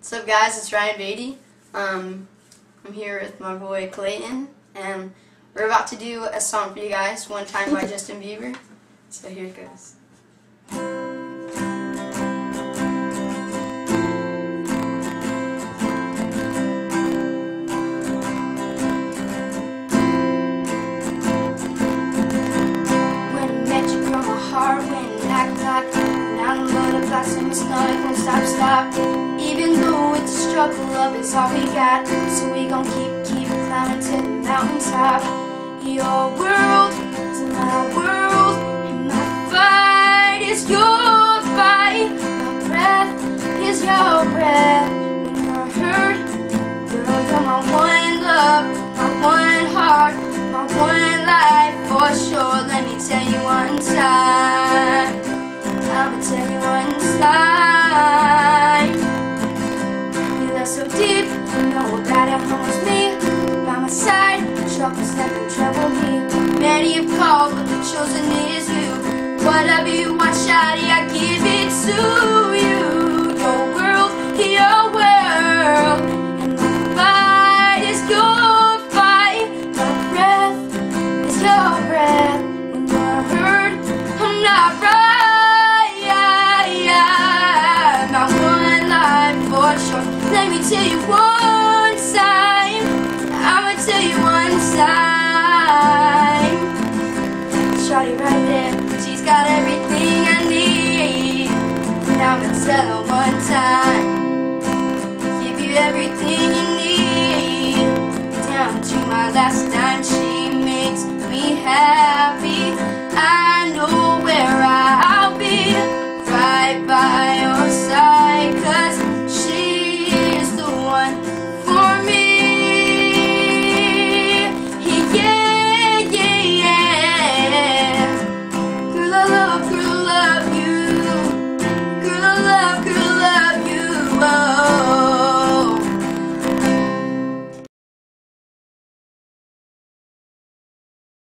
What's up, guys? It's Ryan Beatty. Um, I'm here with my boy Clayton, and we're about to do a song for you guys, "One Time" by Justin Bieber. So here it goes. When I met you, heart. Now my stomach won't stop stop. It's love is all we got. So we gon' keep keep climbing to the mountaintop. Your world Love so deep, you know about it, almost me. By my side, The troubles never trouble me. Many have called, but the chosen is you. Whatever you want, shawty, I give it to Her one time. Give you everything you need. Down to my last dime,